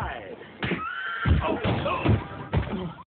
live.